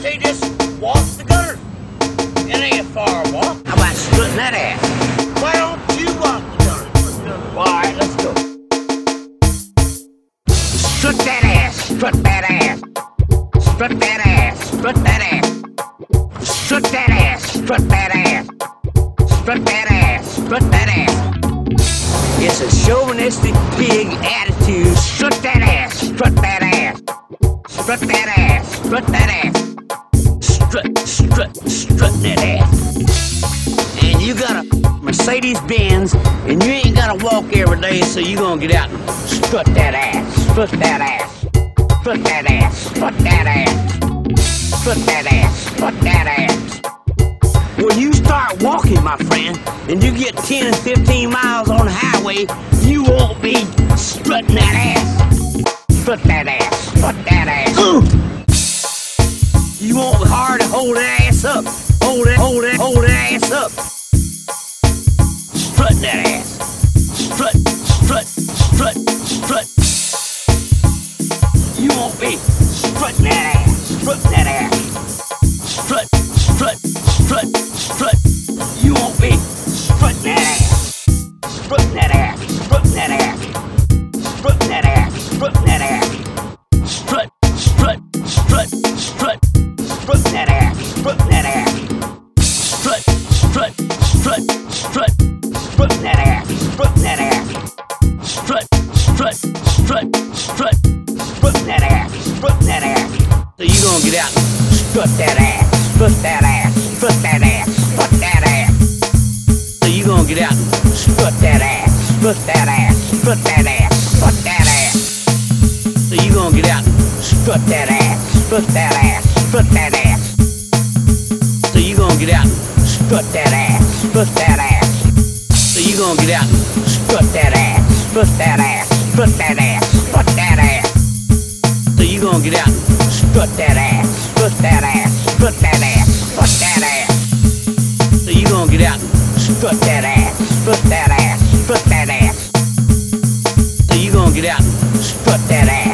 say just walk the gutter. It ain't a far walk. How about strutting that ass? Why don't you walk the gutter? All right, let's go. Strut that ass, strut that ass. Strut that ass, strut that ass. Strut that ass, strut that ass. Strut that ass, strut that ass. It's a chauvinistic pig attitude. Strut that ass, strut that ass. Strut that ass, strut that ass. Ass. And you got a Mercedes Benz, and you ain't gotta walk every day, so you gonna get out and strut that ass, strut that ass, strut that ass, strut that ass, strut that ass, strut that ass. When you start walking, my friend, and you get 10 and 15 miles on the highway, you won't be strutting that ass. Strut that ass, strut that ass. You won't hard to hold that. Hold it, hold it, hold that ass up. Strut that ass. Strut, strut, strut, strut. You won't be strutting that ass. Strut that ass. Strut, strut, strut, strut. You won't be strutting that ass. Strutting that ass. Strutting that ass. Strutting that ass. Strutting that ass. Strut, strut, strut, strut. Strut, strut, strut, strut. That ass. Strutting that ass. Strut, strut, strut, strut. Strutting that ass. Strutting that ass. So you gonna get out and strut that ass. Strut that ass. Strut that ass. Strut that ass. So you gonna get out and strut that ass. Strut that ass. Strut that ass. Strut that ass. So you gonna get out and strut that ass. Strut that ass. Strut that ass. Strut that ass. Strut that ass. So you gonna get out and strut that ass. Strut that ass. Strut that ass. Strut that ass. So you gonna get out and strut that ass. Strut that ass. Strut that ass. Strut that ass. So you gonna get out and strut that ass. Strut that ass. Strut that ass. So you gonna get out and strut that ass.